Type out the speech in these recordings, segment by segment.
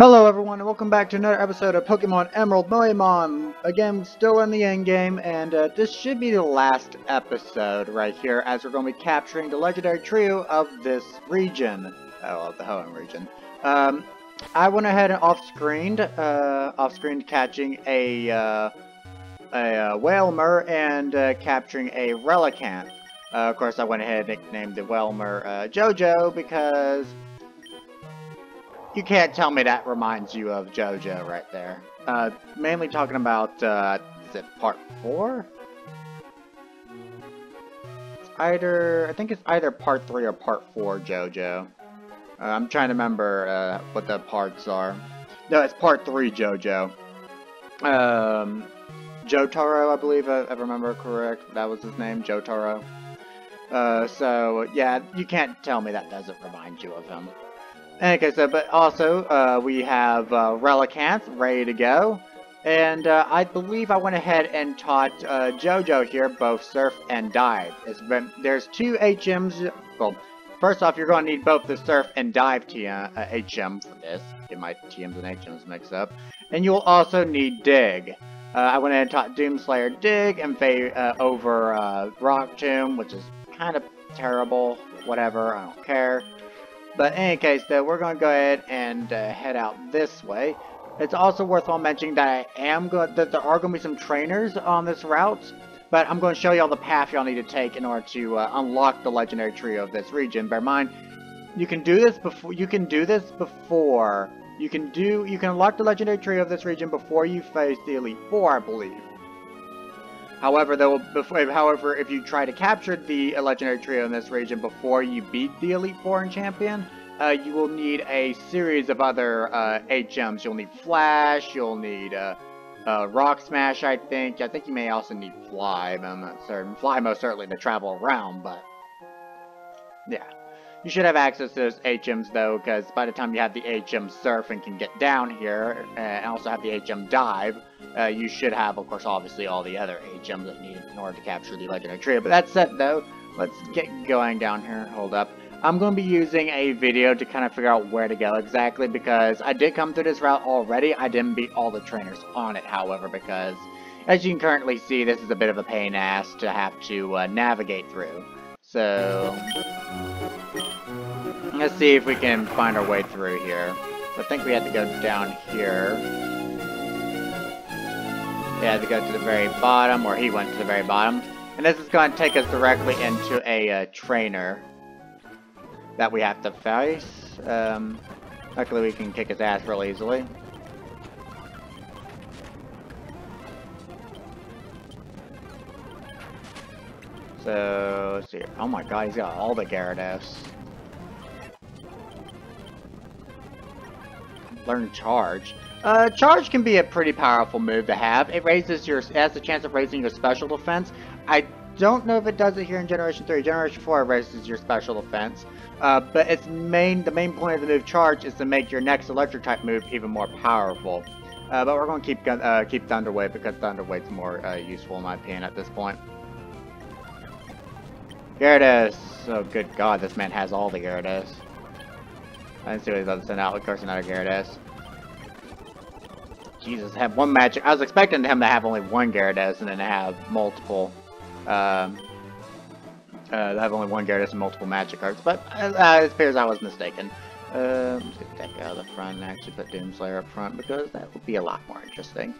Hello everyone and welcome back to another episode of Pokemon Emerald Moemon. Again, still in the end game and uh, this should be the last episode right here as we're going to be capturing the legendary trio of this region. Oh, of the Hoenn region. Um, I went ahead and off-screened, uh, off-screened catching a, uh, a uh, Wailmer and uh, capturing a Relicanth. Uh, of course, I went ahead and nicknamed the Wailmer uh, Jojo because you can't tell me that reminds you of JoJo right there. Uh, mainly talking about, uh, is it part 4? It's either, I think it's either part 3 or part 4 JoJo. Uh, I'm trying to remember, uh, what the parts are. No, it's part 3 JoJo. Um, Jotaro, I believe, if I remember correct. That was his name, Jotaro. Uh, so, yeah, you can't tell me that doesn't remind you of him. Okay, so, but also, uh, we have uh, Relicanth ready to go. And uh, I believe I went ahead and taught uh, JoJo here both Surf and Dive. It's been, there's two HMs. Well, first off, you're going to need both the Surf and Dive TM, uh, HM for this. Get my TMs and HMs mixed up. And you'll also need Dig. Uh, I went ahead and taught Doomslayer Dig and uh, over Rock Tomb, which is kind of terrible. Whatever, I don't care. But in any case, though, we're going to go ahead and uh, head out this way. It's also worthwhile mentioning that I am going that there are going to be some trainers on this route, but I'm going to show you all the path y'all need to take in order to uh, unlock the legendary trio of this region. Bear in mind, you can do this before you can do this before you can do you can unlock the legendary trio of this region before you face the Elite Four, I believe. However, though, before, however, if you try to capture the legendary trio in this region before you beat the Elite and Champion, uh, you will need a series of other uh, HMs. You'll need Flash, you'll need uh, uh, Rock Smash, I think. I think you may also need Fly, I'm not certain. Fly most certainly to travel around, but yeah. You should have access to those HMs though, because by the time you have the HM Surf and can get down here, uh, and also have the HM Dive, uh, you should have, of course, obviously all the other HMs that you need in order to capture the Legendary Trio. But that said, though, let's get going down here. Hold up. I'm going to be using a video to kind of figure out where to go exactly, because I did come through this route already. I didn't beat all the trainers on it, however, because as you can currently see, this is a bit of a pain ass to have to uh, navigate through. So, let's see if we can find our way through here. I think we have to go down here. We had to go to the very bottom, or he went to the very bottom. And this is going to take us directly into a uh, trainer that we have to face. Um, luckily we can kick his ass real easily. So, let's see. Oh my god, he's got all the Gyarados. Learn Charge. Uh, Charge can be a pretty powerful move to have. It raises your, has the chance of raising your special defense. I don't know if it does it here in Generation 3. Generation 4 raises your special defense. Uh, but its main, the main point of the move Charge is to make your next electric type move even more powerful. Uh, but we're going to keep uh, keep Thunderwave because Thunderwave's more uh, useful in my opinion at this point. Gyarados! Oh good god, this man has all the Gyarados. I didn't see what he's about to send out. Of course another Gyarados. Jesus, have one magic. I was expecting him to have only one Gyarados and then have multiple. Um, uh, have only one Gyarados and multiple Magikarps, but uh, it appears I was mistaken. Uh, let's get Deck out of the front and actually put Doomslayer up front because that would be a lot more interesting.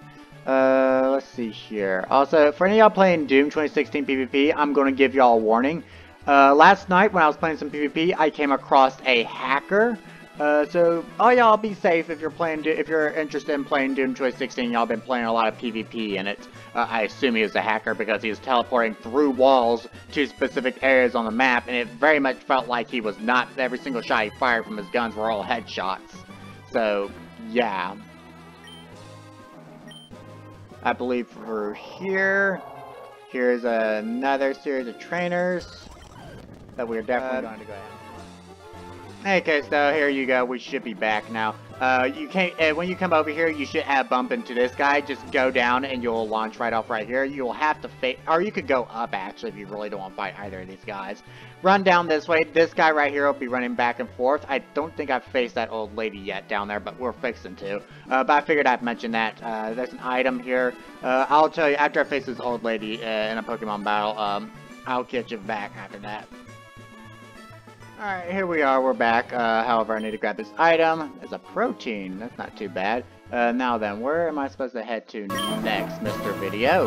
Uh, let's see here. Also, for any of y'all playing Doom 2016 PvP, I'm going to give y'all a warning. Uh, last night when I was playing some PvP, I came across a hacker. Uh, so all y'all be safe if you're playing. if you're interested in playing Doom Choice 16. y'all been playing a lot of PvP in it. Uh, I assume he was a hacker because he was teleporting through walls to specific areas on the map, and it very much felt like he was not. Every single shot he fired from his guns were all headshots. So yeah, I believe for here, here's another series of trainers that we're definitely uh, going to go ahead. Okay, so here you go. We should be back now. Uh, you can't, uh, when you come over here, you should have bump into this guy. Just go down and you'll launch right off right here. You'll have to face, or you could go up actually if you really don't want to fight either of these guys. Run down this way. This guy right here will be running back and forth. I don't think I've faced that old lady yet down there, but we're fixing to. Uh, but I figured I'd mention that. Uh, there's an item here. Uh, I'll tell you, after I face this old lady uh, in a Pokemon battle, um, I'll get you back after that. Alright, here we are, we're back. Uh, however, I need to grab this item. It's a protein, that's not too bad. Uh, now then, where am I supposed to head to next, Mr. Video?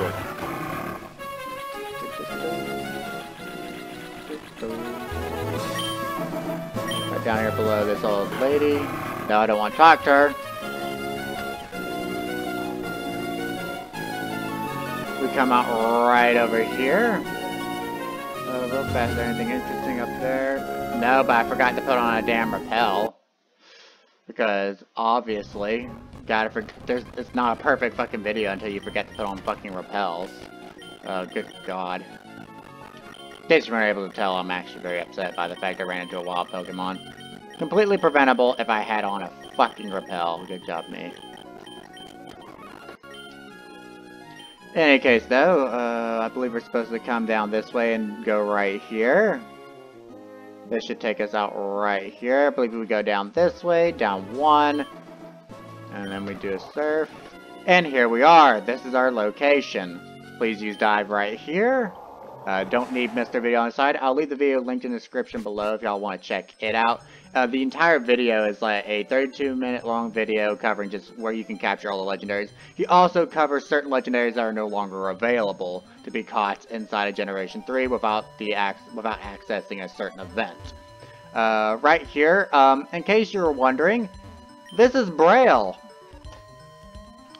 Right down here below this old lady. No, I don't want to talk to her. We come out right over here. Uh, real fast, anything interesting up there? No, but I forgot to put on a damn repel. Because, obviously, gotta for there's it's not a perfect fucking video until you forget to put on fucking repels. Oh, good god. In case you weren't able to tell, I'm actually very upset by the fact I ran into a wild Pokemon. Completely preventable if I had on a fucking repel. Good job, me. In any case, though, uh, I believe we're supposed to come down this way and go right here. This should take us out right here. I believe we go down this way, down one. And then we do a surf. And here we are. This is our location. Please use dive right here. Uh, don't need Mr. Video on the side. I'll leave the video linked in the description below if y'all want to check it out. Uh, the entire video is like a 32 minute long video covering just where you can capture all the legendaries. He also covers certain legendaries that are no longer available to be caught inside of Generation 3 without the without accessing a certain event. Uh, right here, um, in case you're wondering, this is Braille.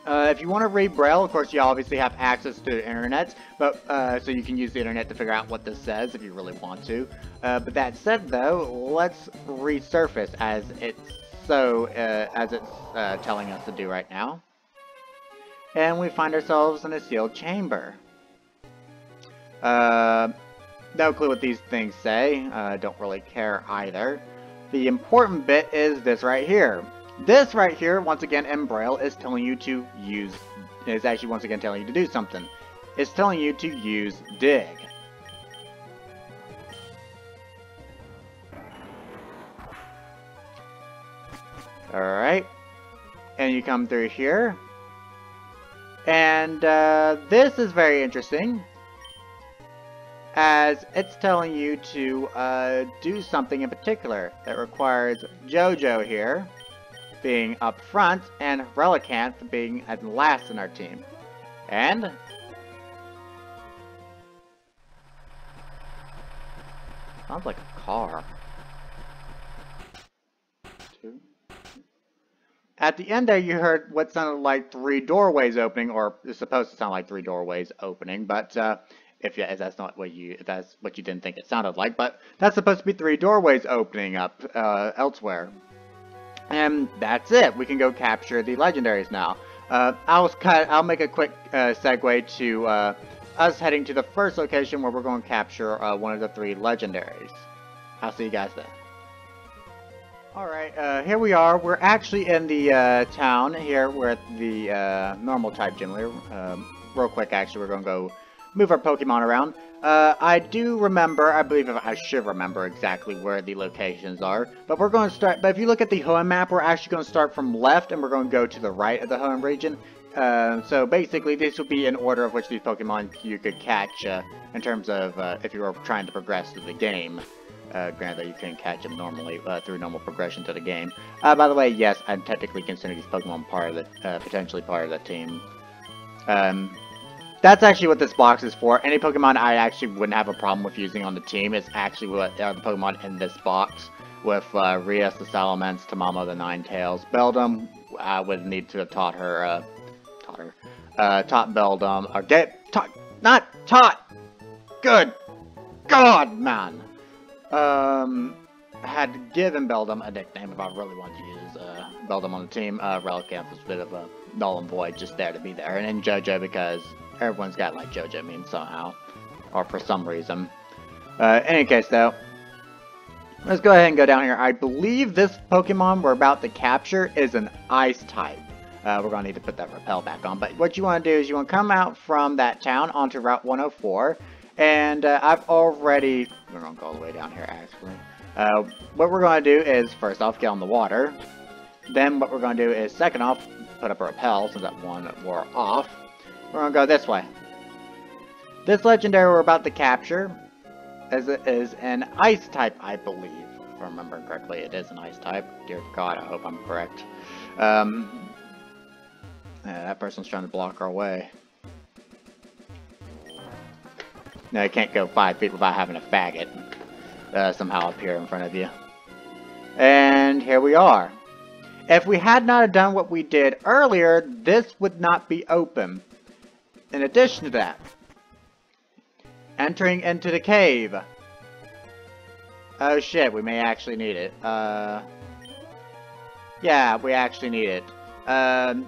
Uh, if you want to read Braille, of course, you obviously have access to the internet, but uh, so you can use the internet to figure out what this says if you really want to. Uh, but that said, though, let's resurface as it's so uh, as it's uh, telling us to do right now, and we find ourselves in a sealed chamber. Uh, no clue what these things say. don't really care either. The important bit is this right here. This right here, once again in Braille, is telling you to use, is actually once again telling you to do something. It's telling you to use dig. Alright. And you come through here. And uh, this is very interesting. As it's telling you to uh, do something in particular that requires Jojo here being up front, and Relicanth being at last in our team. And... Sounds like a car. Two. At the end there, you heard what sounded like three doorways opening, or it's supposed to sound like three doorways opening, but uh, if, you, if that's not what you if that's what you didn't think it sounded like, but that's supposed to be three doorways opening up uh, elsewhere. And that's it. We can go capture the legendaries now. Uh, I'll cut. I'll make a quick uh, segue to uh, us heading to the first location where we're going to capture uh, one of the three legendaries. I'll see you guys then. Alright, uh, here we are. We're actually in the uh, town here. We're at the normal type gym leader. Um, real quick, actually, we're going to go move our Pokemon around. Uh, I do remember, I believe I should remember exactly where the locations are, but we're going to start, but if you look at the Hoenn map, we're actually going to start from left, and we're going to go to the right of the Hoenn region. Uh, so basically, this would be in order of which these Pokemon you could catch, uh, in terms of, uh, if you were trying to progress through the game. Uh, granted, you can catch them normally, uh, through normal progression to the game. by the way, yes, I'm technically considering these Pokemon part of the, potentially part of the team. Um, that's actually what this box is for. Any Pokemon I actually wouldn't have a problem with using on the team is actually what are the Pokemon in this box. With uh, Rias the Salamence, Tamamo the Ninetales. Beldum, I would need to have taught her, uh, taught her, uh, taught Beldum, or get, taught, not taught! Good! God, man! Um, had given Beldum a nickname if I really wanted to use, uh, Beldum on the team. Uh, Relicanth was a bit of a null and void, just there to be there. And then JoJo because everyone's got like JoJo memes somehow, or for some reason. Uh, any case, though, Let's go ahead and go down here. I believe this Pokemon we're about to capture is an Ice type. Uh, we're going to need to put that repel back on. But what you want to do is you want to come out from that town onto Route 104. And uh, I've already... We're going to go all the way down here, actually. Uh, what we're going to do is, first off, get on the water. Then what we're going to do is, second off, put up a repel, since that one wore off. We're to go this way. This legendary we're about to capture is, is an ice type, I believe. If I remember correctly, it is an ice type. Dear God, I hope I'm correct. Um, yeah, that person's trying to block our way. No, you can't go five feet without having a faggot uh, somehow appear in front of you. And here we are. If we had not done what we did earlier, this would not be open. In addition to that, entering into the cave. Oh shit, we may actually need it. Uh, yeah, we actually need it. Um,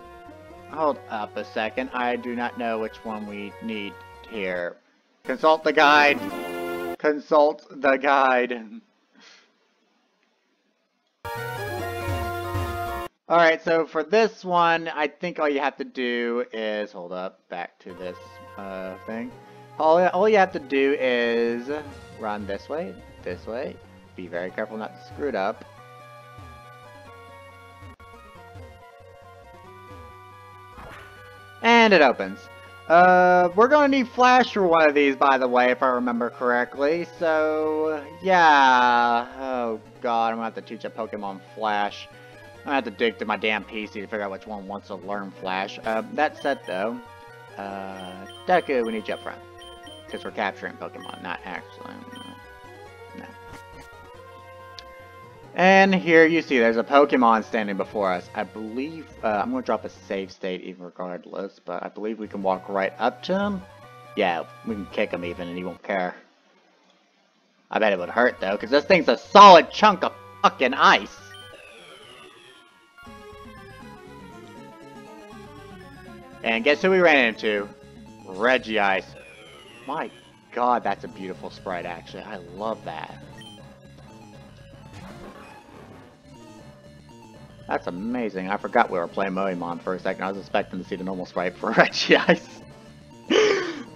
hold up a second. I do not know which one we need here. Consult the guide. Consult the guide. Alright, so for this one, I think all you have to do is, hold up, back to this uh, thing. All, all you have to do is run this way, this way. Be very careful not to screw it up. And it opens. Uh, we're gonna need flash for one of these, by the way, if I remember correctly. So, yeah. Oh, God, I'm gonna have to teach a Pokemon flash. Gonna have to dig through my damn PC to figure out which one wants to learn flash. Uh, that said, though, uh, Deku, we need you up front. Because we're capturing Pokemon, not actually. No. And here you see there's a Pokemon standing before us. I believe, uh, I'm going to drop a save state even regardless, but I believe we can walk right up to him. Yeah, we can kick him even and he won't care. I bet it would hurt though, because this thing's a solid chunk of fucking ice. And guess who we ran into? Regice. My god, that's a beautiful sprite actually. I love that. That's amazing. I forgot we were playing Moemon for a second. I was expecting to see the normal sprite for Regice.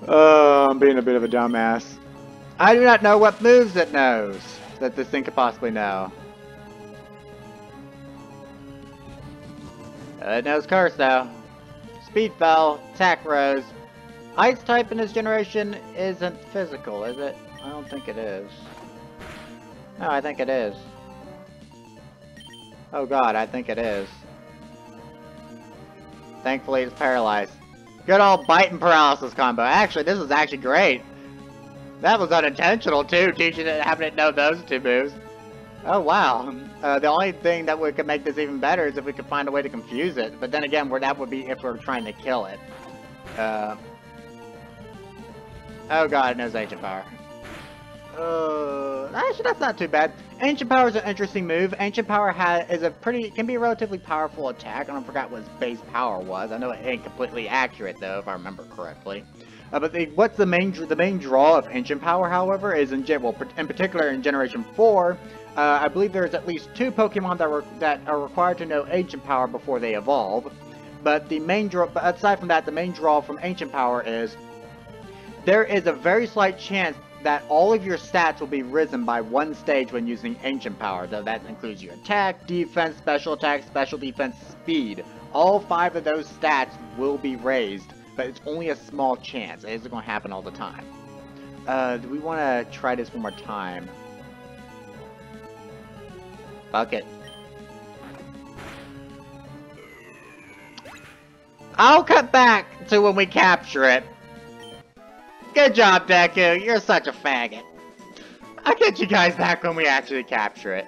oh, I'm being a bit of a dumbass. I do not know what moves it knows that this thing could possibly know. Uh, it knows Curse though. Speed Fell, Attack Rose. Ice type in this generation isn't physical, is it? I don't think it is. No, I think it is. Oh god, I think it is. Thankfully it's paralyzed. Good old bite and paralysis combo. Actually, this is actually great. That was unintentional too, teaching it, having it know those two moves. Oh wow. Uh, the only thing that would could make this even better is if we could find a way to confuse it. But then again, that would be if we are trying to kill it. Uh, oh god, it knows Ancient Power. Uh, actually, that's not too bad. Ancient Power is an interesting move. Ancient Power is a pretty can be a relatively powerful attack. I don't forgot what its base power was. I know it ain't completely accurate though, if I remember correctly. Uh, but the, what's the main the main draw of Ancient Power, however, is in well, in particular in Generation Four. Uh, I believe there's at least two Pokemon that that are required to know Ancient Power before they evolve. But the main draw, but aside from that, the main draw from Ancient Power is there is a very slight chance that all of your stats will be risen by one stage when using Ancient Power, though that includes your attack, defense, special attack, special defense, speed. All five of those stats will be raised, but it's only a small chance. It isn't going to happen all the time. Uh, do we want to try this one more time? Fuck it. I'll cut back to when we capture it. Good job, Deku. You're such a faggot. I'll get you guys back when we actually capture it.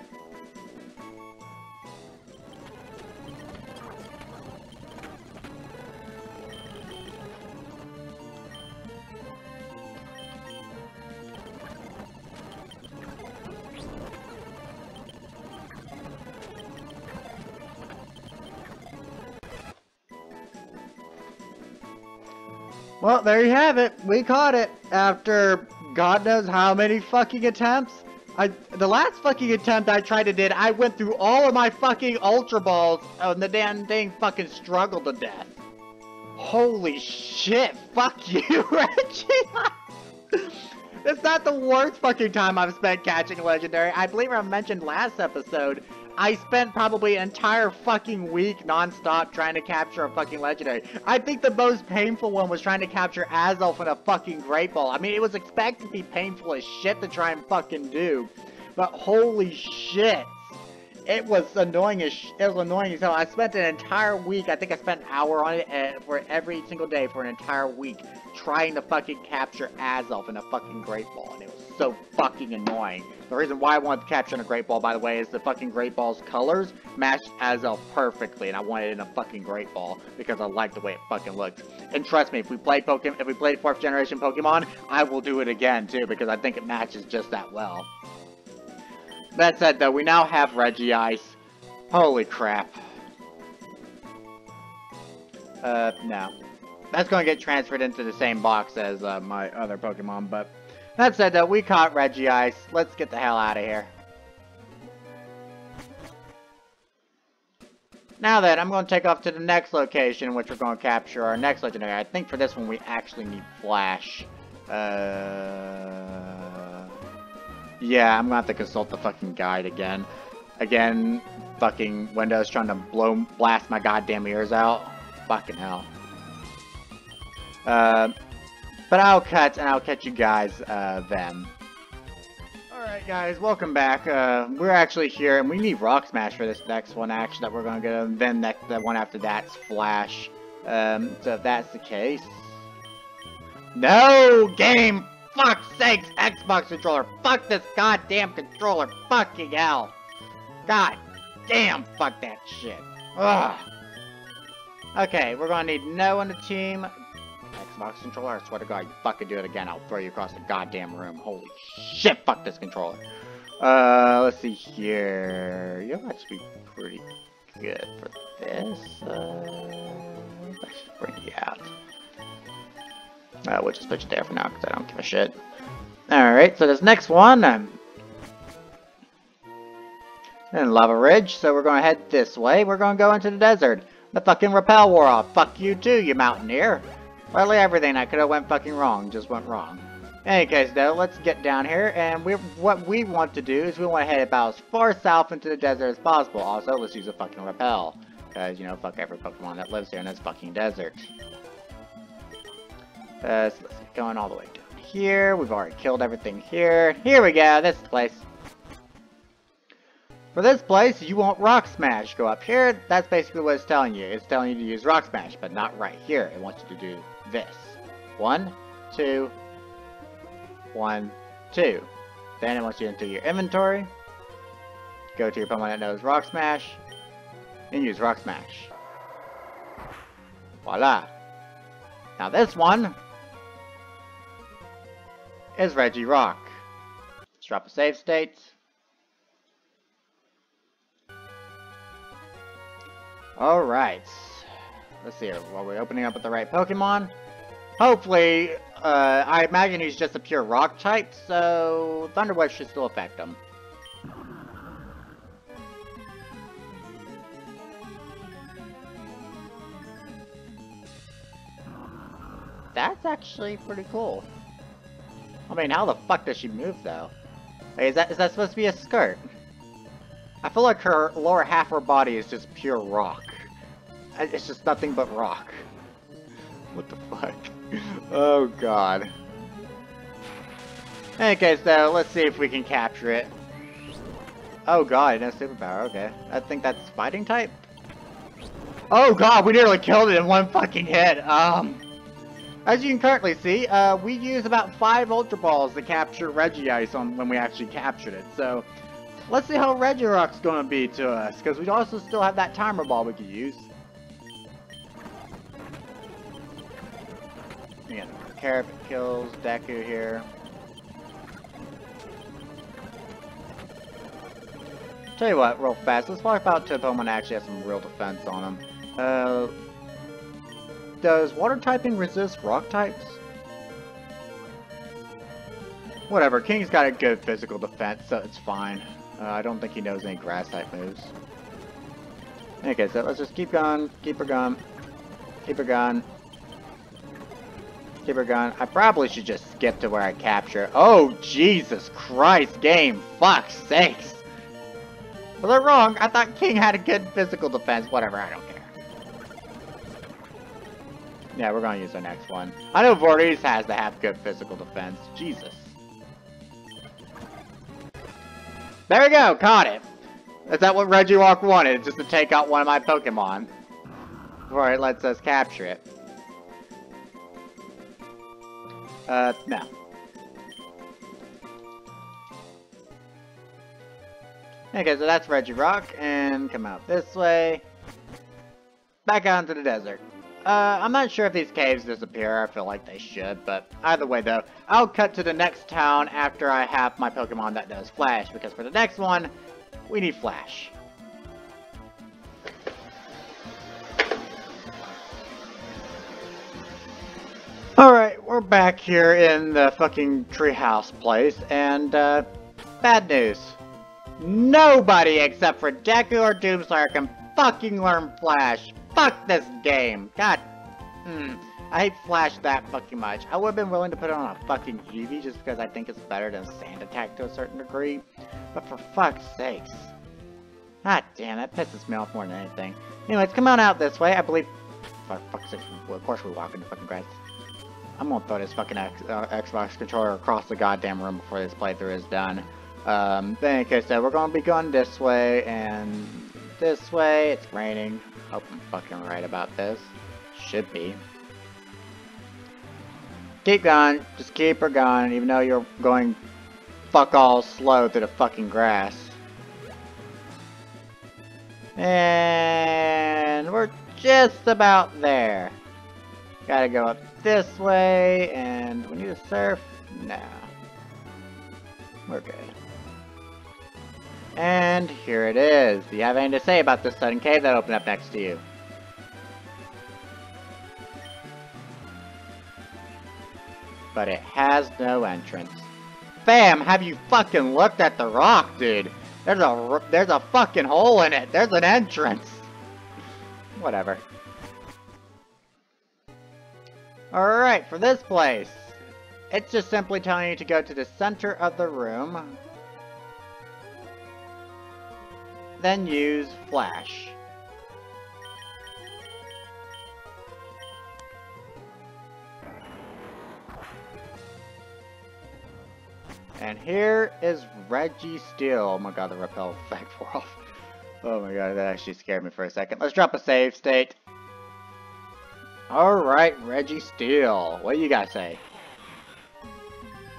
Well, there you have it. We caught it after God knows how many fucking attempts. I the last fucking attempt I tried to did, I went through all of my fucking Ultra Balls and the damn thing fucking struggled to death. Holy shit, fuck you, Reggie! That's not the worst fucking time I've spent catching Legendary. I believe I mentioned last episode, I spent probably an entire fucking week non-stop trying to capture a fucking Legendary. I think the most painful one was trying to capture Azelf in a fucking Great Ball. I mean, it was expected to be painful as shit to try and fucking do. But holy shit. It was annoying as it was annoying as hell. I spent an entire week, I think I spent an hour on it for every single day for an entire week trying to fucking capture Azelf in a fucking Great Ball, and it was so fucking annoying. The reason why I wanted to capture a Great Ball, by the way, is the fucking Great Ball's colors matched Azelf perfectly, and I wanted it in a fucking Great Ball because I like the way it fucking looks. And trust me, if we play Pokemon, if we play fourth generation Pokemon, I will do it again too because I think it matches just that well. That said, though, we now have Regice. Holy crap. Uh, no. That's to get transferred into the same box as uh, my other Pokemon, but... That said, though, we caught Regice. Let's get the hell out of here. Now then, I'm going to take off to the next location, which we're going to capture our next legendary. I think for this one, we actually need Flash. Uh... Yeah, I'm gonna have to consult the fucking guide again. Again, fucking Windows trying to blow, blast my goddamn ears out. Fucking hell. Uh, but I'll cut, and I'll catch you guys, uh, then. Alright guys, welcome back. Uh, we're actually here, and we need Rock Smash for this next one, actually, that we're gonna get, and then next, the one after that's Flash. Um, so if that's the case... No! Game! Fuck sakes, Xbox controller. Fuck this goddamn controller. Fucking hell. God damn, fuck that shit. Ugh. Okay, we're gonna need no on the team. Xbox controller, I swear to god, you fucking do it again, I'll throw you across the goddamn room. Holy shit, fuck this controller. Uh, let's see here. You'll actually be pretty good for this. Uh, let's bring you out. Uh, we'll just put you there for now because I don't give a shit. Alright, so this next one, um, in Lavaridge, so we're to head this way. We're to go into the desert. The fucking repel wore off. Fuck you too, you mountaineer. Literally everything I could have went fucking wrong just went wrong. In any case, though, let's get down here, and we what we want to do is we want to head about as far south into the desert as possible. Also, let's use a fucking repel. Because, you know, fuck every Pokemon that lives here in this fucking desert. Uh, so let's get going all the way down here. We've already killed everything here. Here we go, this place. For this place, you want Rock Smash. Go up here, that's basically what it's telling you. It's telling you to use Rock Smash, but not right here. It wants you to do this. One, two, one, two. Then it wants you into your inventory. Go to your Pokemon that knows Rock Smash. And use Rock Smash. Voila. Now this one is Regirock. Let's drop a save state. Alright. Let's see, are we opening up with the right Pokemon? Hopefully, uh, I imagine he's just a pure rock type, so Thunder Wave should still affect him. That's actually pretty cool. I mean, how the fuck does she move, though? Hey, is that is that supposed to be a skirt? I feel like her lower half of her body is just pure rock. It's just nothing but rock. What the fuck? oh god. Okay, so let's see if we can capture it. Oh god, no superpower, okay. I think that's fighting type? Oh god, we nearly killed it in one fucking hit. Um, as you can currently see, uh, we use about 5 Ultra Balls to capture Regice on when we actually captured it. So, let's see how Regirock's to be to us, because we also still have that Timer Ball we could use. Carrot kills Deku here. Tell you what, real fast, let's talk about to a Pokemon actually has some real defense on him. Uh, does water typing resist rock types? Whatever, King's got a good physical defense, so it's fine. Uh, I don't think he knows any grass type moves. Okay, so let's just keep going, keep her going, keep her going, keep her going. I probably should just skip to where I capture. Oh, Jesus Christ, game, fuck's sakes. Was I wrong? I thought King had a good physical defense. Whatever, I don't care. Yeah, we're gonna use the next one. I know Voorhees has to have good physical defense. Jesus. There we go, caught it. Is that what Reggie Regirock wanted? Just to take out one of my Pokemon. Before it lets us capture it. Uh, no. Okay, so that's Regirock, and come out this way. Back out into the desert. Uh, I'm not sure if these caves disappear, I feel like they should, but either way though, I'll cut to the next town after I have my Pokemon that does Flash, because for the next one, we need Flash. Alright, we're back here in the fucking treehouse place, and, uh, bad news. Nobody except for Deku or Doomslayer can fucking learn Flash. Fuck this game. God. Hmm. I hate Flash that fucking much. I would've been willing to put it on a fucking Eevee just because I think it's better than Sand Attack to a certain degree. But for fuck's sakes. God damn, that pisses me off more than anything. Anyways, come on out this way. I believe... For fuck's sake, of course we walk into fucking grass. I'm gonna throw this fucking X, uh, Xbox controller across the goddamn room before this playthrough is done. Um, but in so we're gonna be going this way and this way. It's raining. Hope I'm fucking right about this. Should be. Keep going. Just keep her going, even though you're going fuck all slow through the fucking grass. And we're just about there. Gotta go up this way, and we need to surf? Nah. We're good. And here it is. Do you have anything to say about this sudden cave that opened up next to you? But it has no entrance. Fam, have you fucking looked at the rock, dude? There's a there's a fucking hole in it. There's an entrance. Whatever. Alright, for this place. It's just simply telling you to go to the center of the room. then use Flash. And here is Registeel. Oh my god, the repel effect wore off. Oh my god, that actually scared me for a second. Let's drop a save state. Alright, Registeel. What do you guys say?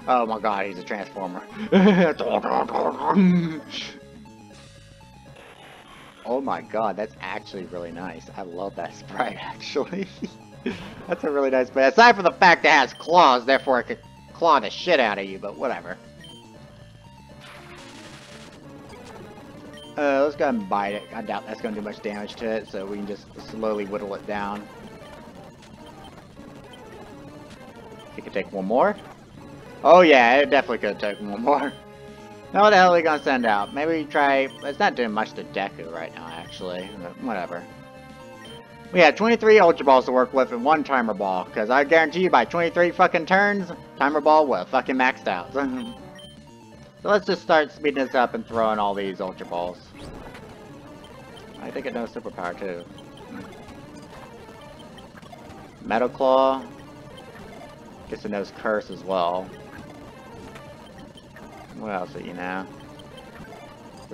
Oh my god, he's a transformer. Oh my god, that's actually really nice. I love that sprite, actually. that's a really nice sprite. Aside from the fact it has claws, therefore it could claw the shit out of you, but whatever. Uh, let's go and bite it. I doubt that's going to do much damage to it, so we can just slowly whittle it down. You could take one more. Oh yeah, it definitely could take one more. Now what the hell are we gonna send out? Maybe try... It's not doing much to Deku right now, actually. Whatever. We have 23 Ultra Balls to work with and one Timer Ball. Because I guarantee you by 23 fucking turns, Timer Ball will fucking maxed out. so let's just start speeding this up and throwing all these Ultra Balls. I think it knows Superpower too. Metal Claw. Guess it knows Curse as well. What else do you know?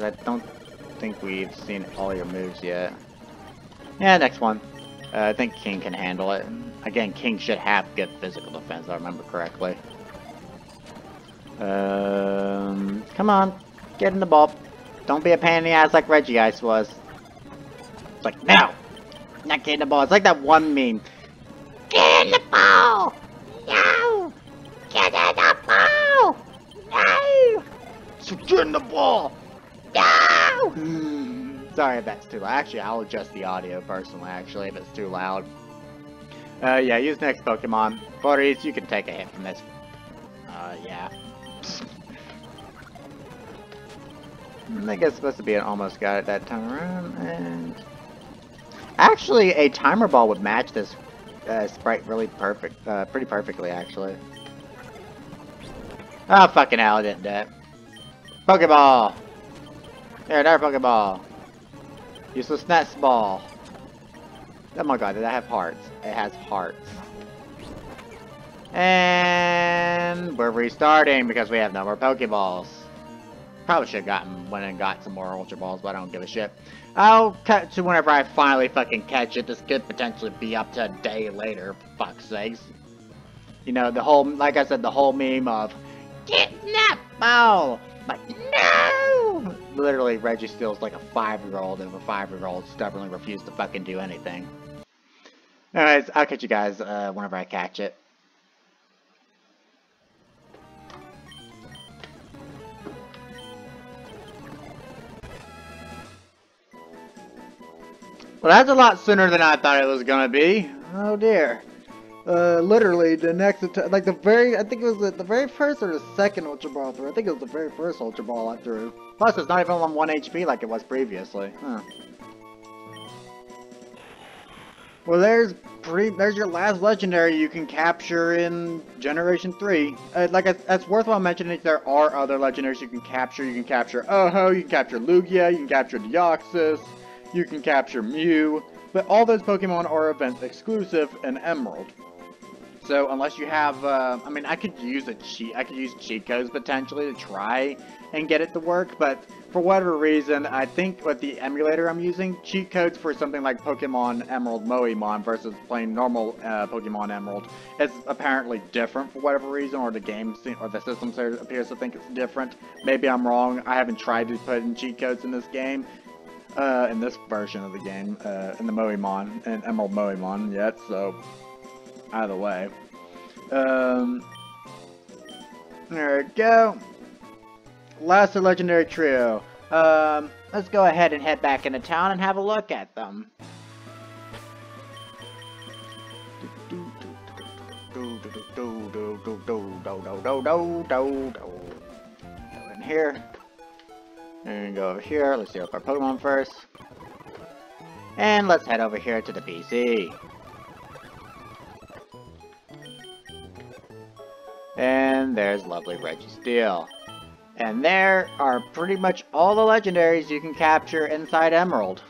I don't think we've seen all your moves yet. Yeah, next one. Uh, I think King can handle it. Again, King should have good physical defense, I remember correctly. Um, come on, get in the ball. Don't be a pain in the ass like Regice was. It's like, no! Not getting the ball. It's like that one meme. Get in the ball! Get the ball! No! Sorry if that's too loud. Actually, I'll adjust the audio personally, actually, if it's too loud. Uh, yeah, use next Pokemon. Voorhees, you can take a hit from this. Uh, yeah. I think it's supposed to be an almost got it that time around, and... Actually, a timer ball would match this uh, sprite really perfect, uh, pretty perfectly, actually. Oh, fucking hell, I didn't do it. Pokeball! There, another Pokeball. Useless Nest Ball. Oh my god, did that have hearts? It has hearts. And we're restarting because we have no more Pokeballs. Probably should have gotten went and got some more Ultra Balls, but I don't give a shit. I'll cut to whenever I finally fucking catch it. This could potentially be up to a day later, for fuck's sakes. You know, the whole, like I said, the whole meme of, Kidnap ball! Like, no! Literally, Registeel's like a five-year-old, and a five-year-old stubbornly refused to fucking do anything. Anyways, I'll catch you guys uh, whenever I catch it. Well, that's a lot sooner than I thought it was gonna be. Oh dear. Uh, literally the next like the very, I think it was the, the very first or the second Ultra Ball through. I think it was the very first Ultra Ball I threw. Plus, it's not even on 1 HP like it was previously. Huh. Well, there's pre there's your last legendary you can capture in Generation 3. Uh, like, that's worthwhile mentioning there are other legendaries you can capture. You can capture Ho-Oh, you can capture Lugia, you can capture Deoxys, you can capture Mew, but all those Pokemon are event exclusive in Emerald. So unless you have, uh, I mean, I could use a cheat, I could use cheat codes potentially to try and get it to work, but for whatever reason, I think with the emulator I'm using, cheat codes for something like Pokemon Emerald Moemon versus plain normal uh, Pokemon Emerald is apparently different for whatever reason, or the game or the system appears to think it's different. Maybe I'm wrong. I haven't tried to put in cheat codes in this game, uh, in this version of the game, uh, in the Moemon, in Emerald Moemon yet, so either way. Um, there we go. Last legendary trio. Um, let's go ahead and head back into town and have a look at them. Go in here. And go over here. Let's see up our Pokemon first. And let's head over here to the PC. And there's lovely Registeel. And there are pretty much all the legendaries you can capture inside Emerald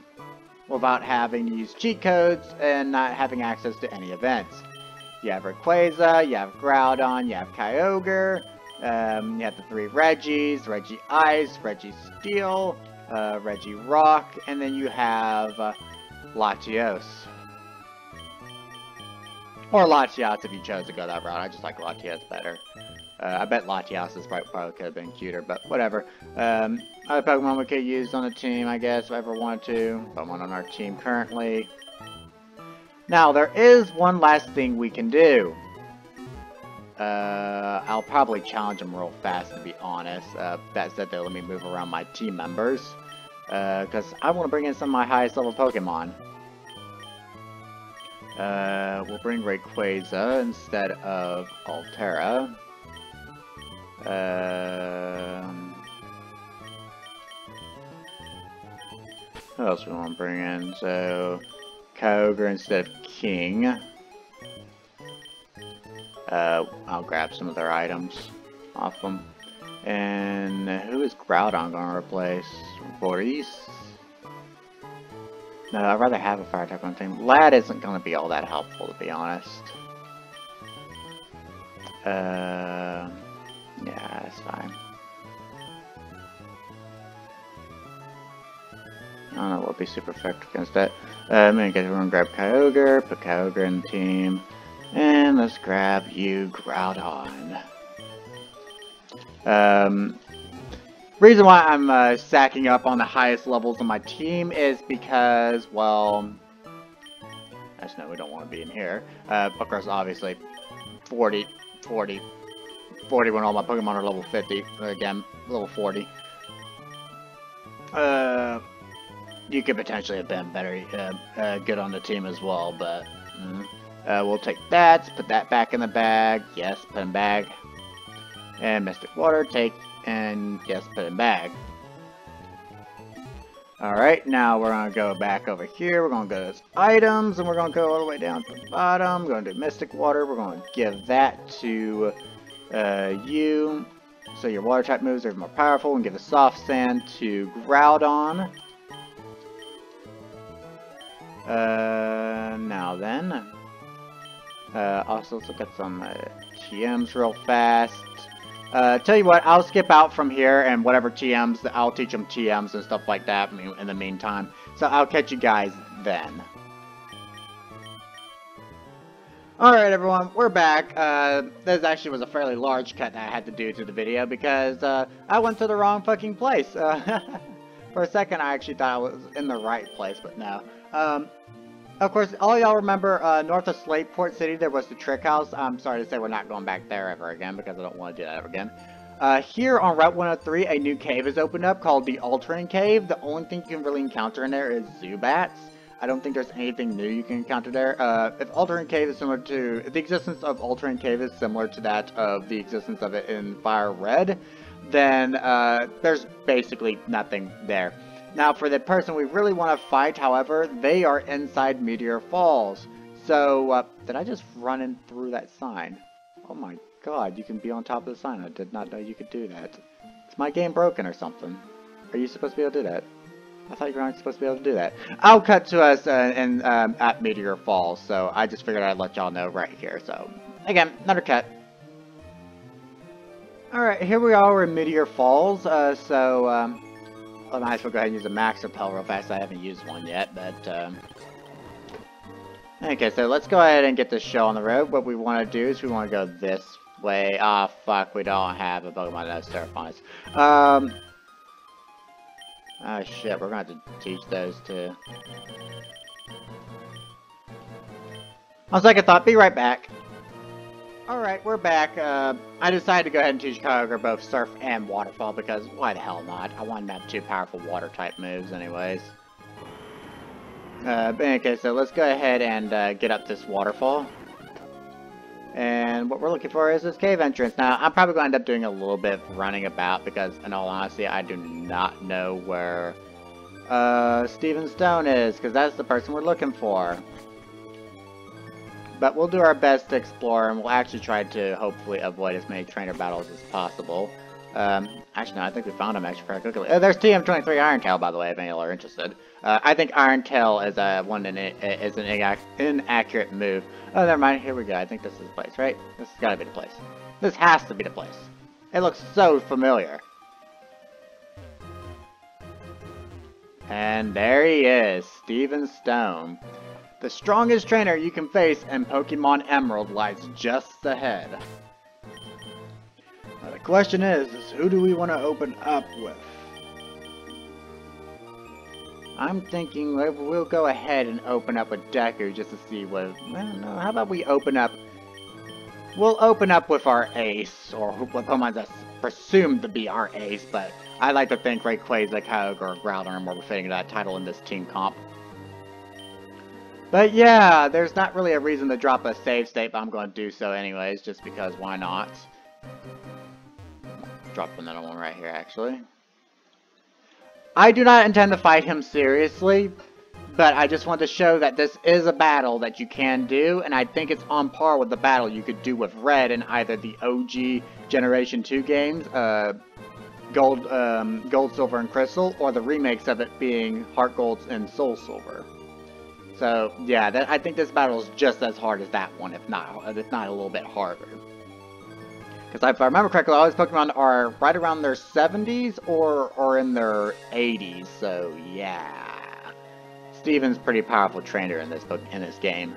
without having to use cheat codes and not having access to any events. You have Rayquaza, you have Groudon, you have Kyogre, um, you have the three Reggies, Reggie Ice, Reggie Steel, uh, Regirock, and then you have uh, Latios. Or Latias if you chose to go that route. I just like Latias better. Uh, I bet Latias is probably could have been cuter, but whatever. Um, other Pokemon we could use on the team, I guess, if I ever wanted to. Pokemon on our team currently. Now, there is one last thing we can do. Uh, I'll probably challenge them real fast, to be honest. Uh, that said, they'll let me move around my team members. Because uh, I want to bring in some of my highest level Pokemon. Uh, we'll bring Rayquaza instead of Altera. Um, what else we want to bring in? So, Kyogre instead of King. Uh, I'll grab some of their items off them. And who is Groudon going to replace? Boris? No, I'd rather have a fire type on team. Lad isn't going to be all that helpful, to be honest. Uh, yeah, that's fine. I don't know what would be super effective against that. Uh, I'm gonna get everyone grab Kyogre, put Kyogre in the team, and let's grab you, Groudon. Um, reason why I'm uh, up on the highest levels of my team is because, well, just know we don't want to be in here. Uh, obviously, 40, 40, 40 when all my Pokemon are level 50. Again, level 40. Uh, you could potentially have been better, uh, uh, good on the team as well, but mm, uh, we'll take that, put that back in the bag. Yes, put him back. And Mystic Water, take, and yes, put in bag. Alright, now we're going to go back over here. We're going to go to items, and we're going to go all the way down to the bottom. We're going to do Mystic Water. We're going to give that to uh, you. So your water type moves are more powerful. And give a Soft Sand to Groudon. Uh, now then. Uh, also, let's look at some uh, TMs real fast. Uh, tell you what, I'll skip out from here and whatever TMs, I'll teach them TMs and stuff like that in the meantime. So I'll catch you guys then. Alright everyone, we're back. Uh, this actually was a fairly large cut that I had to do to the video because uh, I went to the wrong fucking place. Uh, for a second I actually thought I was in the right place, but no. Um, of course, all y'all remember uh, north of Slateport City, there was the Trick House. I'm sorry to say we're not going back there ever again because I don't want to do that ever again. Uh, here on Route 103, a new cave has opened up called the Altering Cave. The only thing you can really encounter in there is Zubats. I don't think there's anything new you can encounter there. Uh, if Altering Cave is similar to... The existence of Altering Cave is similar to that of the existence of it in Fire Red, then uh, there's basically nothing there. Now, for the person we really want to fight, however, they are inside Meteor Falls. So, uh, did I just run in through that sign? Oh my god, you can be on top of the sign. I did not know you could do that. Is my game broken or something? Are you supposed to be able to do that? I thought you were not supposed to be able to do that. I'll cut to us uh, in, um, at Meteor Falls, so I just figured I'd let y'all know right here. So, again, another cut. Alright, here we are in Meteor Falls, uh, so, um, I might as well go ahead and use a max repel real fast. I haven't used one yet, but, um... Okay, so let's go ahead and get this show on the road. What we want to do is we want to go this way. Ah, oh, fuck, we don't have a Pokemon that has Terraforms. Um... Oh shit, we're gonna have to teach those too. On second thought, be right back. Alright, we're back. Uh, I decided to go ahead and teach Kyogre both Surf and Waterfall because why the hell not? I wanted to have two powerful water type moves anyways. Uh, okay, so let's go ahead and uh, get up this waterfall. And what we're looking for is this cave entrance. Now, I'm probably going to end up doing a little bit of running about because, in all honesty, I do not know where uh, Steven Stone is because that's the person we're looking for. But we'll do our best to explore, and we'll actually try to hopefully avoid as many trainer battles as possible. Um, actually, no, I think we found him actually pretty quickly. Uh, there's TM23 Iron Tail, by the way, if any of you are interested. Uh, I think Iron Tail is a one in, is an inaccurate move. Oh, never mind. Here we go. I think this is the place, right? This has got to be the place. This has to be the place. It looks so familiar. And there he is, Steven Stone. The strongest trainer you can face in Pokemon Emerald lies just ahead. Now the question is, is who do we want to open up with? I'm thinking we'll go ahead and open up with Deku just to see what... Well, no, how about we open up... We'll open up with our ace, or what Pokemon that's presumed to be our ace, but I like to think Rayquaza, Kyogre, or Groudon are more befitting that uh, title in this team comp. But yeah, there's not really a reason to drop a save state, but I'm going to do so anyways, just because why not? Drop another one right here, actually. I do not intend to fight him seriously, but I just want to show that this is a battle that you can do, and I think it's on par with the battle you could do with Red in either the OG Generation 2 games, uh, Gold, um, Gold, Silver, and Crystal, or the remakes of it being Heart Golds and Soul Silver. So, yeah, that, I think this battle is just as hard as that one, if not, if not a little bit harder. Because if I remember correctly, all these Pokemon are right around their 70s or, or in their 80s, so yeah. Steven's pretty powerful trainer in this book in this game.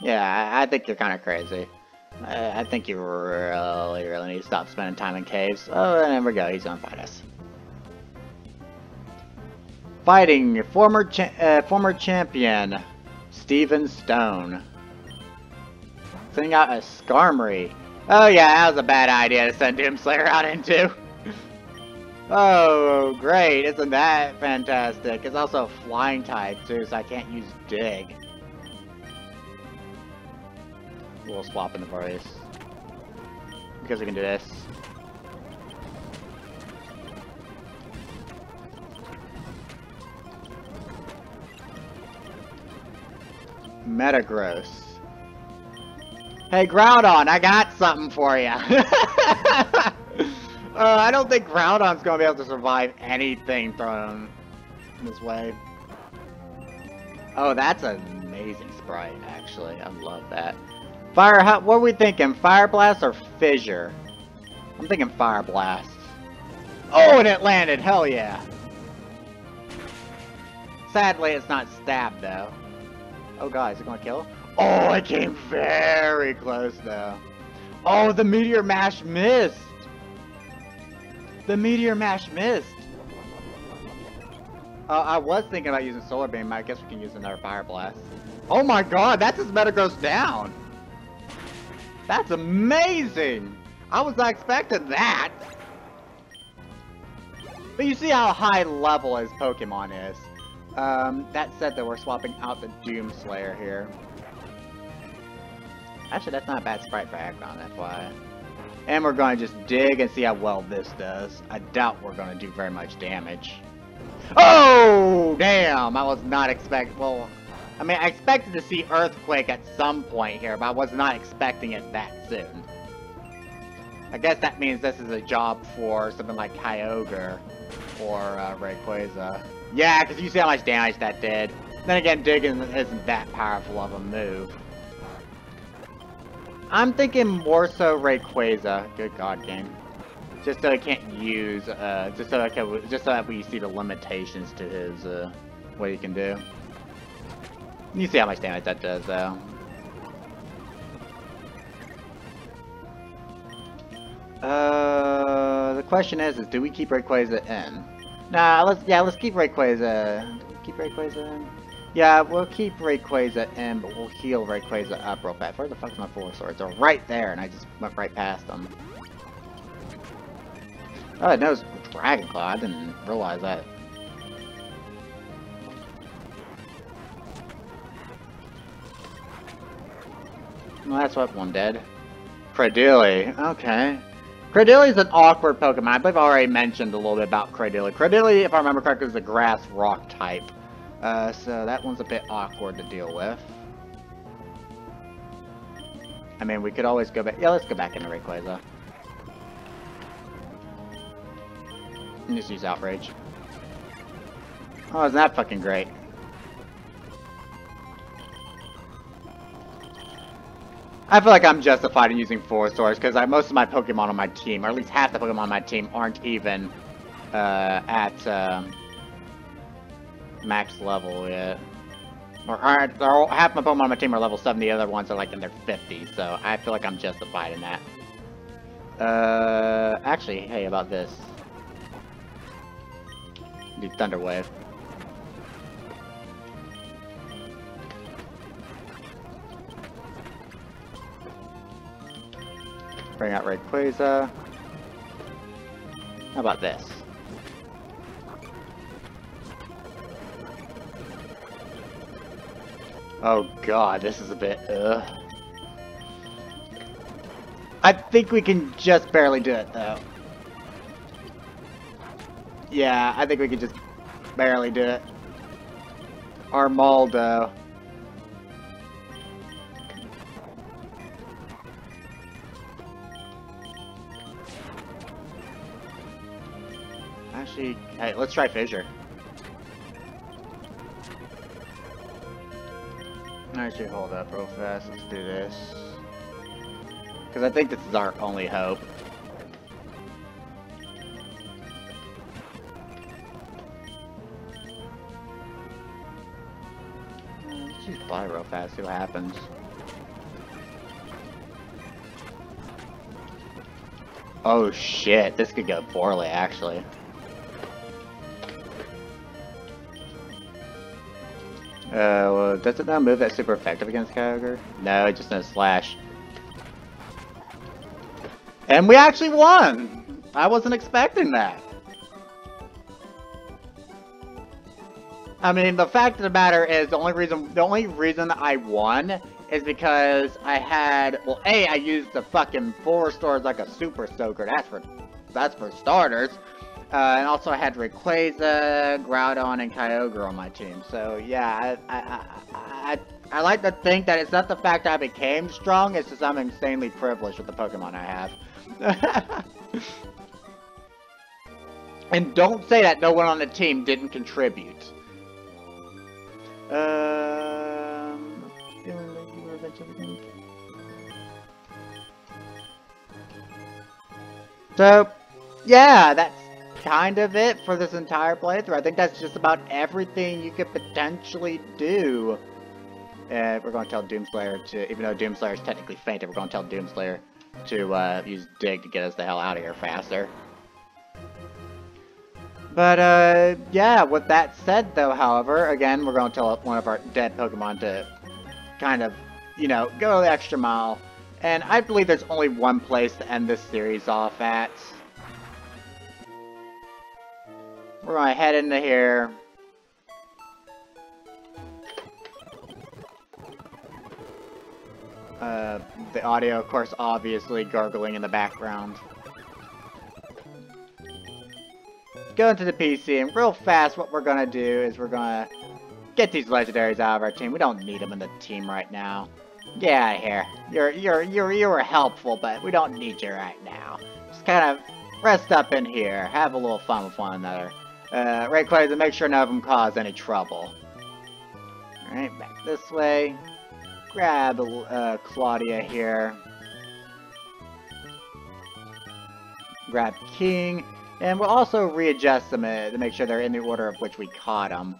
Yeah, I think you're kind of crazy. I, I think you really, really need to stop spending time in caves. Oh, and there we go. He's gonna fight us. Fighting former cha uh, former champion Steven Stone. Sending out a Skarmory. Oh yeah, that was a bad idea to send Doomslayer out into. oh, great. Isn't that fantastic? It's also flying type too, so I can't use Dig. We'll swap in the various. Because we can do this. Metagross. Hey, Groudon, I got something for you. uh, I don't think Groudon's gonna be able to survive anything thrown this way. Oh, that's an amazing sprite, actually. I love that. Fire, how, what are we thinking? Fire Blast or Fissure? I'm thinking Fire Blast. Oh, and it landed! Hell yeah! Sadly, it's not stabbed, though. Oh god, is it gonna kill? Oh, it came very close though. Oh, the Meteor Mash missed! The Meteor Mash missed! Uh, I was thinking about using Solar Beam, but I guess we can use another Fire Blast. Oh my god, that's his Metagross down! That's amazing! I was not expecting that! But you see how high level his Pokemon is. Um, that said though, we're swapping out the Doom Slayer here. Actually, that's not a bad sprite for Aggron, that's why. And we're going to just dig and see how well this does. I doubt we're going to do very much damage. Oh, damn! I was not expecting, well, I mean, I expected to see Earthquake at some point here, but I was not expecting it that soon. I guess that means this is a job for something like Kyogre or uh, Rayquaza. Yeah, because you see how much damage that did. Then again, digging isn't that powerful of a move. I'm thinking more so Rayquaza. Good god game. Just so I can't use, uh, just so I can, just so that we see the limitations to his, uh, what he can do. You see how much damage that does, though. Uh, the question is, is do we keep Rayquaza in? Nah, let's yeah, let's keep Rayquaza. Keep Rayquaza in. Yeah, we'll keep Rayquaza in, but we'll heal Rayquaza up real fast. Where the fuck's my Full Restores? They're right there, and I just went right past them. Oh, it knows Dragon Claw. I didn't realize that. Well, that's what one did. Cradily. Okay. Cradily is an awkward Pokemon. I believe I already mentioned a little bit about Cradily. Cradily, if I remember correctly, is a grass rock type. Uh, so that one's a bit awkward to deal with. I mean, we could always go back. Yeah, let's go back into Rayquaza. And just use Outrage. Oh, isn't that fucking great? I feel like I'm justified in using Full Restores because most of my Pokemon on my team, or at least half the Pokemon on my team, aren't even uh, at uh, max level yet. Or aren't, or half my Pokemon on my team are level 7, the other ones are like in their 50s, so I feel like I'm justified in that. Uh, actually, hey, about this. Do Thunder Wave. Bring out Rayquaza. How about this? Oh god, this is a bit, ugh. I think we can just barely do it, though. Yeah, I think we can just barely do it. Armaldo. Hey, let's try Fissure. Actually, hold up real fast. Let's do this. Because I think this is our only hope. Let's just fly real fast, see what happens. Oh shit, this could go poorly actually. Uh, well, does it not move that super effective against Kyogre? No, it just does slash. And we actually won! I wasn't expecting that. I mean, the fact of the matter is, the only reason the only reason I won is because I had, well, A, I used the fucking Full Restores like a super soaker. That's for, that's for starters. Uh, and also I had Rayquaza, Groudon, and Kyogre on my team. So yeah, I, I, I, I, like to think that it's not the fact I became strong, it's just I'm insanely privileged with the Pokemon I have. and don't say that no one on the team didn't contribute. Um, So, yeah, that's kind of it for this entire playthrough. I think that's just about everything you could potentially do. And we're going to tell Doomslayer to, even though Doomslayer is technically fainted, we're going to tell Doomslayer to uh, use Dig to get us the hell out of here faster. But, uh, yeah, with that said, though, however, again, we're going to tell one of our dead Pokemon to kind of, you know, go the extra mile. And I believe there's only one place to end this series off at. We're gonna head into here. Uh, the audio, of course, obviously gargling in the background. Go into the PC, and real fast, what we're gonna do is we're gonna get these legendaries out of our team. We don't need them in the team right now. Get out of here. You're you're you're you were helpful, but we don't need you right now. Just kind of rest up in here, have a little fun with one another uh, Rayquaza to make sure none of them cause any trouble. Alright, back this way. Grab uh, Claudia here. Grab King. And we'll also readjust them uh, to make sure they're in the order of which we caught them.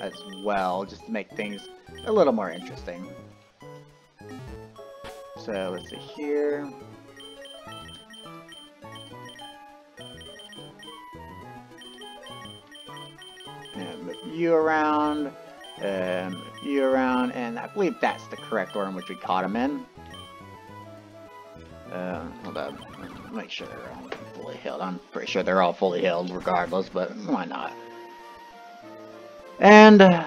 As well, just to make things a little more interesting. So, let's see here. You around, um, you around, and I believe that's the correct order in which we caught him in. Uh, hold on, make sure they're all fully healed. I'm pretty sure they're all fully healed regardless, but why not? And, uh,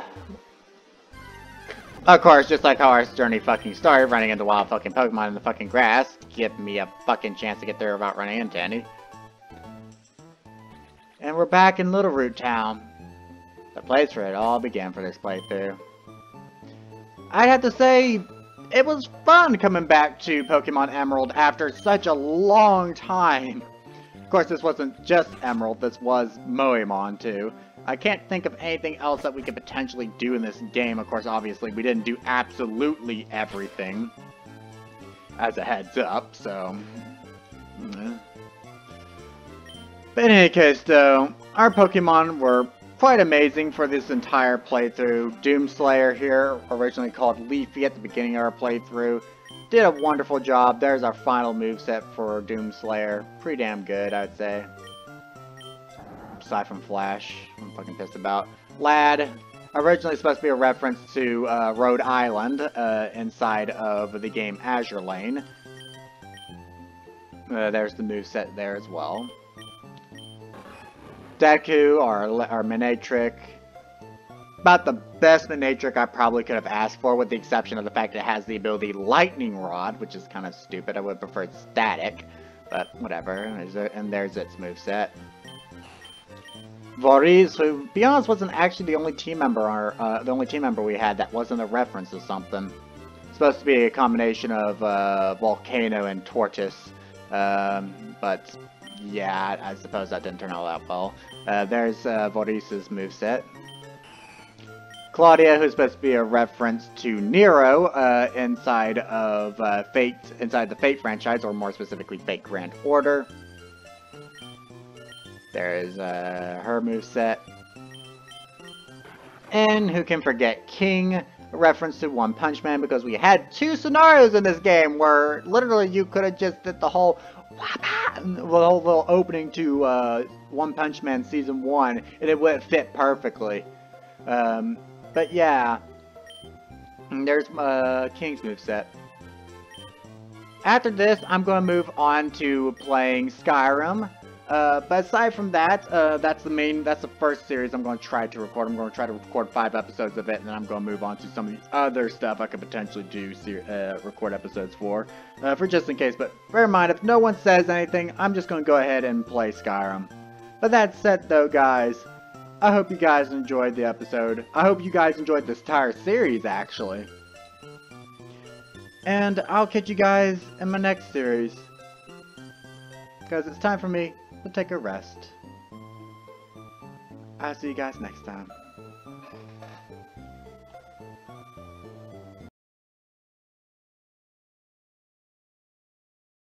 of course, just like how our journey fucking started, running into wild fucking Pokemon in the fucking grass, give me a fucking chance to get there without running into any. And we're back in Littleroot Town. The place where it all began for this playthrough. I'd have to say, it was fun coming back to Pokemon Emerald after such a long time. Of course, this wasn't just Emerald, this was Moemon too. I can't think of anything else that we could potentially do in this game. Of course, obviously, we didn't do absolutely everything. As a heads up, so... But in any case, though, our Pokemon were quite amazing for this entire playthrough. Doomslayer here, originally called Leafy at the beginning of our playthrough, did a wonderful job. There's our final move set for Doomslayer. Pretty damn good, I'd say. Aside from Flash, I'm fucking pissed about. Lad, originally supposed to be a reference to uh, Rhode Island uh, inside of the game Azur Lane. Uh, there's the move set there as well. Deku, or, our Manectric. About the best Manectric I probably could have asked for, with the exception of the fact it has the ability Lightning Rod, which is kind of stupid. I would prefer Static, but whatever. And there's its moveset. Voorhees, who, be honest, wasn't actually the only team member, our, uh, the only team member we had that wasn't a reference to something. Supposed to be a combination of uh, Volcano and Tortoise, um, but yeah, I suppose that didn't turn out that well. Uh, there's uh, Voorhees' moveset. Claudia, who's supposed to be a reference to Nero uh, inside of uh, Fate, inside the Fate franchise, or more specifically Fate Grand Order. There's uh, her moveset. And who can forget King, a reference to One Punch Man, because we had two scenarios in this game where literally you could have just did the whole whole little opening to uh, One Punch Man Season 1, and it would fit perfectly. Um, but yeah, there's uh, King's moveset. After this, I'm going to move on to playing Skyrim. Uh, but aside from that, uh, that's the main, that's the first series I'm going to try to record. I'm going to try to record five episodes of it, and then I'm going to move on to some of the other stuff I could potentially do, uh, record episodes for, uh, for just in case. But bear in mind, if no one says anything, I'm just going to go ahead and play Skyrim. But that said, though, guys, I hope you guys enjoyed the episode. I hope you guys enjoyed this entire series, actually. And I'll catch you guys in my next series. Because it's time for me to take a rest. I'll see you guys next time.